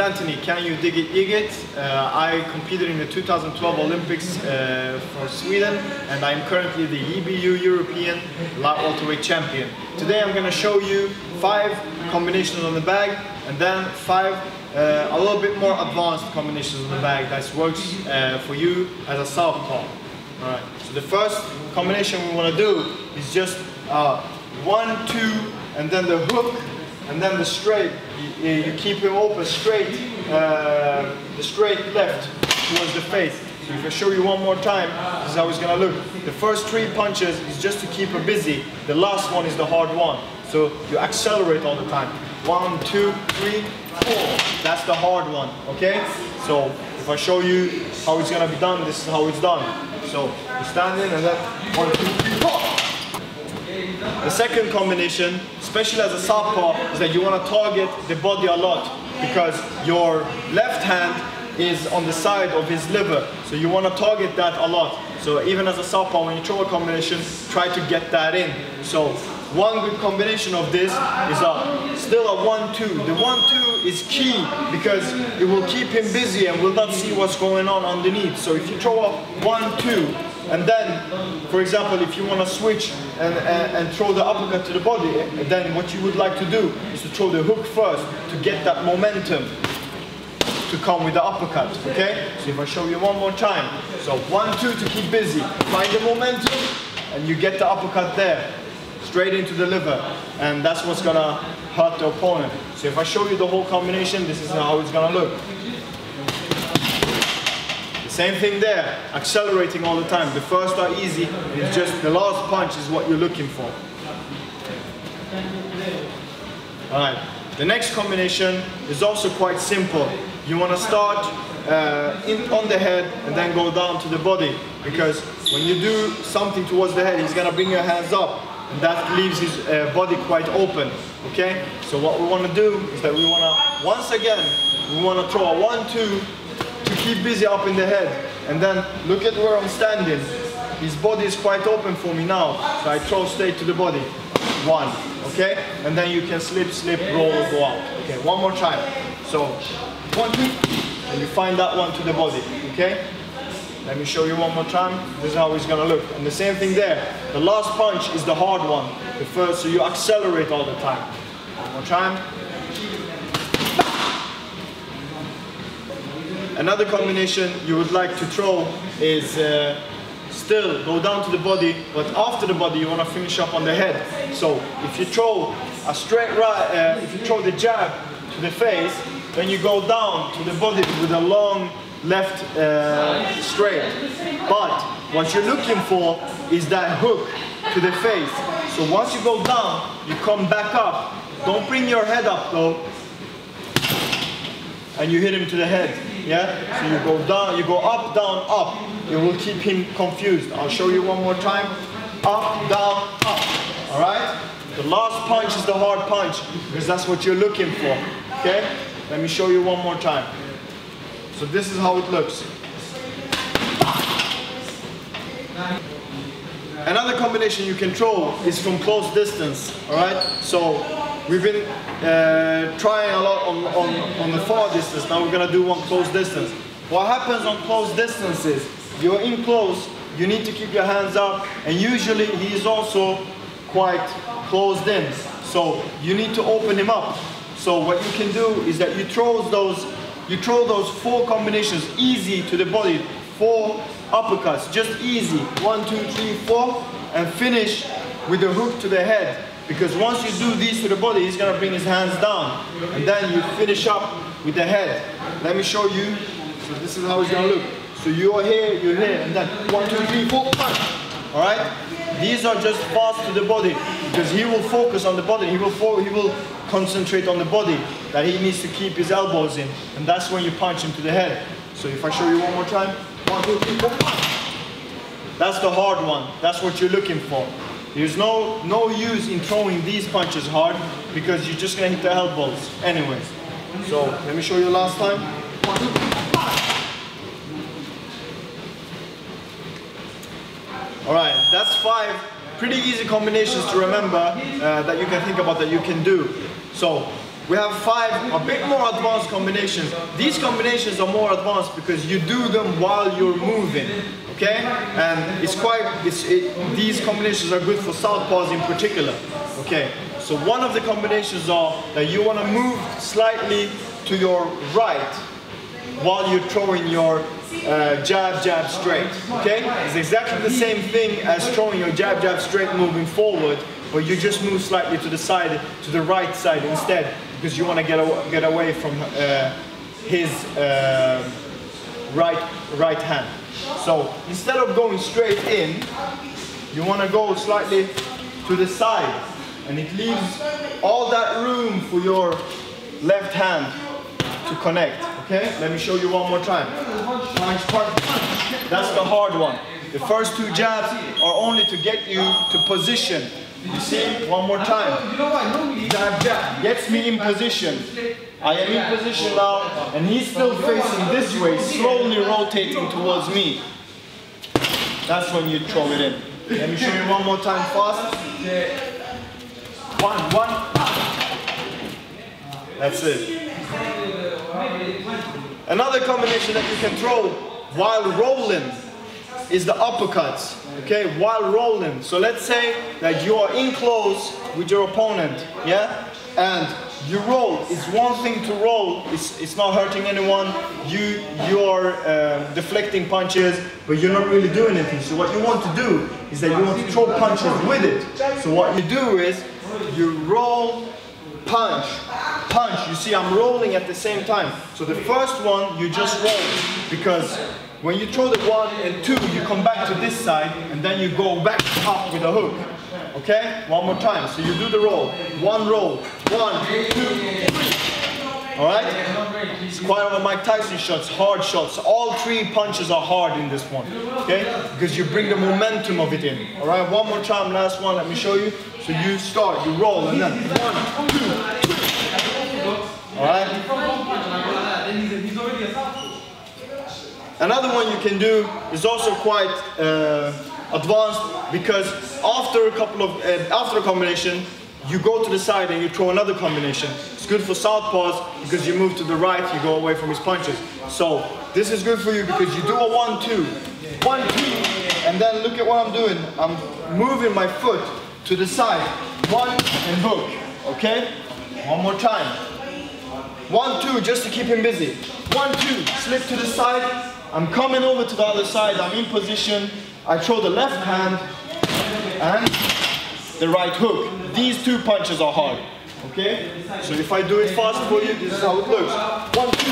Anthony. Can you dig it, Yigit? Uh, I competed in the 2012 Olympics uh, for Sweden and I'm currently the EBU European light welterweight champion. Today I'm going to show you five combinations on the bag and then five uh, a little bit more advanced combinations on the bag that works uh, for you as a southpaw. Alright, so the first combination we want to do is just uh, one, two, and then the hook and then the straight, you, you keep him open straight, uh, the straight left towards the face. So if I show you one more time, this is how it's gonna look. The first three punches is just to keep her busy. The last one is the hard one. So you accelerate all the time. One, two, three, four. That's the hard one, okay? So if I show you how it's gonna be done, this is how it's done. So you stand in and then one, two, three, four. The second combination, especially as a southpaw, is that you want to target the body a lot because your left hand is on the side of his liver. So you want to target that a lot. So even as a southpaw, when you throw a combination, try to get that in. So one good combination of this is a, still a 1-2. The 1-2 is key because it will keep him busy and will not see what's going on underneath. So if you throw a 1-2, and then, for example, if you want to switch and, and, and, throw the uppercut to the body, then what you would like to do is to throw the hook first to get that momentum to come with the uppercut, okay? So if I show you one more time. So one, two to keep busy. Find the momentum and you get the uppercut there, straight into the liver. And that's what's gonna hurt the opponent. So if I show you the whole combination, this is how it's gonna look. Same thing there, accelerating all the time. The first are easy, it's just the last punch is what you're looking for. Alright, the next combination is also quite simple. You want to start uh, in, on the head and then go down to the body because when you do something towards the head, he's going to bring your hands up and that leaves his uh, body quite open. Okay, so what we want to do is that we want to, once again, we want to throw a one, two, keep busy up in the head. And then look at where I'm standing. His body is quite open for me now. So I throw straight to the body. One, okay? And then you can slip, slip, roll, go out. Okay, one more time. So, one, two, and you find that one to the body, okay? Let me show you one more time. This is how it's gonna look. And the same thing there. The last punch is the hard one. The first, so you accelerate all the time. One more time. Another combination you would like to throw is uh, still go down to the body, but after the body you want to finish up on the head. So if you throw a straight right, uh, if you throw the jab to the face, then you go down to the body with a long left uh, straight. But what you're looking for is that hook to the face. So once you go down, you come back up. Don't bring your head up though, and you hit him to the head. Yeah? So you go down, you go up, down, up. You will keep him confused. I'll show you one more time. Up, down, up. Alright? The last punch is the hard punch because that's what you're looking for. Okay? Let me show you one more time. So this is how it looks. Another combination you can throw is from close distance. Alright? So We've been uh, trying a lot on, on, on the far distance, now we're gonna do one close distance. What happens on close distances, you're in close, you need to keep your hands up, and usually he is also quite closed in. So you need to open him up. So what you can do is that you throw those, you throw those four combinations easy to the body, four uppercuts, just easy. One, two, three, four, and finish with the hook to the head. Because once you do these to the body, he's gonna bring his hands down. And then you finish up with the head. Let me show you. So this is how it's gonna look. So you're here, you're here, and then one, two, three, four, five. All right? These are just fast to the body because he will focus on the body. He will, he will concentrate on the body that he needs to keep his elbows in. And that's when you punch him to the head. So if I show you one more time, one, two, three, four, five. That's the hard one. That's what you're looking for. There's no, no use in throwing these punches hard because you're just gonna hit the elbows anyways. So let me show you last time. All right, that's five pretty easy combinations to remember uh, that you can think about that you can do. So we have five a bit more advanced combinations. These combinations are more advanced because you do them while you're moving, okay? And it's quite, it's, it, these combinations are good for southpaws in particular, okay? So one of the combinations are that you want to move slightly to your right while you're throwing your uh, jab, jab, straight. Okay? It's exactly the same thing as throwing your jab, jab, straight moving forward, but you just move slightly to the side, to the right side instead, because you want to get, aw get away from uh, his uh, right, right hand. So instead of going straight in, you want to go slightly to the side, and it leaves all that room for your left hand to connect. Okay, let me show you one more time. That's the hard one. The first two jabs are only to get you to position. You see, one more time. Jab, jab, gets me in position. I am in position now, and he's still facing this way, slowly rotating towards me. That's when you throw it in. Let me show you one more time fast. One, one. That's it. Another combination that you can throw while rolling is the uppercuts, okay, while rolling. So let's say that you are in close with your opponent, yeah, and you roll. It's one thing to roll, it's, it's not hurting anyone, you, you're uh, deflecting punches, but you're not really doing anything. So what you want to do is that you want to throw punches with it. So what you do is, you roll, punch, punch. You see, I'm rolling at the same time. So the first one, you just roll because when you throw the one and two, you come back to this side and then you go back up with a hook. Okay? One more time. So you do the roll. One roll. One, two, three. Alright? It's quite of a Mike Tyson shots, hard shots. All three punches are hard in this one. Okay? Because you bring the momentum of it in. Alright? One more time, last one, let me show you. So you start, you roll, and then one, two, three. Alright? Another one you can do is also quite uh, advanced because after a couple of uh, after a combination, you go to the side and you throw another combination. It's good for southpaws because you move to the right, you go away from his punches. So this is good for you because you do a one-two, one-two, and then look at what I'm doing. I'm moving my foot to the side, one and hook. Okay? One more time. One, two, just to keep him busy. One, two, slip to the side, I'm coming over to the other side, I'm in position, I throw the left hand and the right hook. These two punches are hard, okay? So if I do it fast for you, this is how it looks. One, two,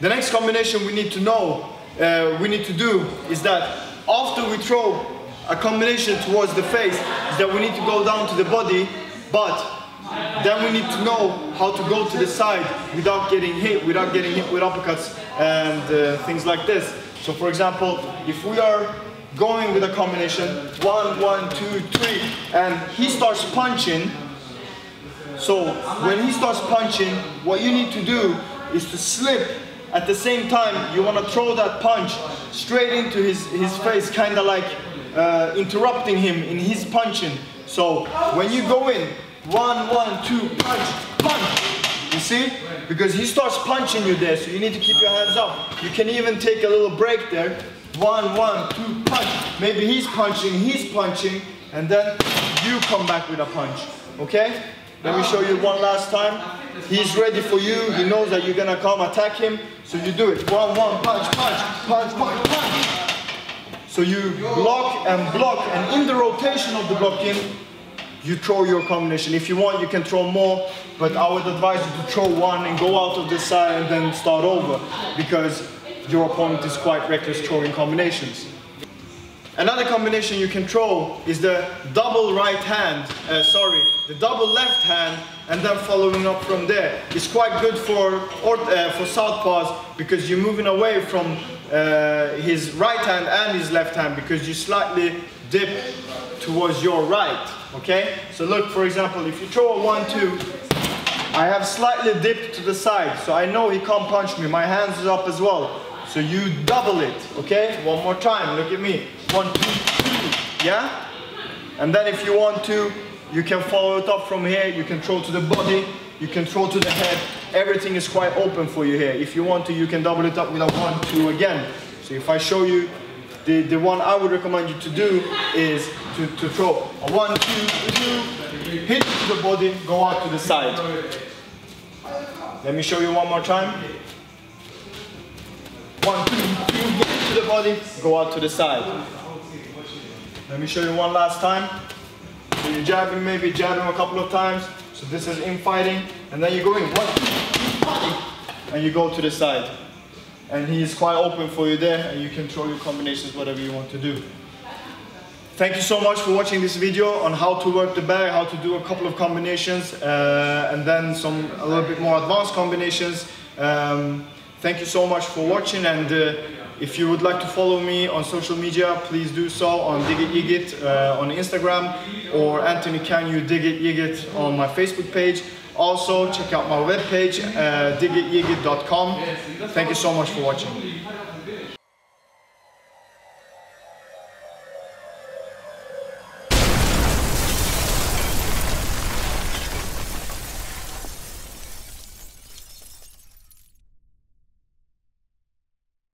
The next combination we need to know, uh, we need to do is that after we throw a combination towards the face, is that we need to go down to the body, but then we need to know how to go to the side without getting hit, without getting hit with uppercuts and uh, things like this. So for example, if we are going with a combination, one, one, two, three, and he starts punching, so when he starts punching, what you need to do is to slip at the same time, you want to throw that punch straight into his, his face, kind of like uh, interrupting him in his punching. So when you go in, one, one, two, punch, punch. You see? Because he starts punching you there, so you need to keep your hands up. You can even take a little break there. One, one, two, punch. Maybe he's punching, he's punching, and then you come back with a punch. Okay? Let me show you one last time. He's ready for you. He knows that you're gonna come attack him. So you do it. One, one, punch, punch, punch, punch, punch. So you block and block, and in the rotation of the blocking, you throw your combination. If you want, you can throw more, but I would advise you to throw one and go out of the side and then start over because your opponent is quite reckless throwing combinations. Another combination you can throw is the double right hand, uh, sorry, the double left hand and then following up from there. It's quite good for, or, uh, for southpaws because you're moving away from uh, his right hand and his left hand because you slightly dip towards your right, okay? So look, for example, if you throw a one, two, I have slightly dipped to the side, so I know he can't punch me. My hands is up as well. So you double it, okay? One more time, look at me. One, two, three, Yeah? And then if you want to, you can follow it up from here. You can throw to the body. You can throw to the head. Everything is quite open for you here. If you want to, you can double it up with a one, two again. So if I show you, the, the one I would recommend you to do is to, to throw a one, two, two, hit the body, go out to the side. Let me show you one more time. One, two, two, hit to the body, go out to the side. Let me show you one last time. So you're jabbing, maybe jabbing a couple of times. So this is in fighting, and then you're going one, two, and you go to the side. And he is quite open for you there, and you can throw your combinations, whatever you want to do. Thank you so much for watching this video on how to work the bag, how to do a couple of combinations, uh, and then some a little bit more advanced combinations. Um, thank you so much for watching, and uh, if you would like to follow me on social media, please do so on Digit Yigit uh, on Instagram or Anthony Can You Digit Yigit on my Facebook page. Also, check out my webpage, uh, digityigit.com. Thank you so much for watching.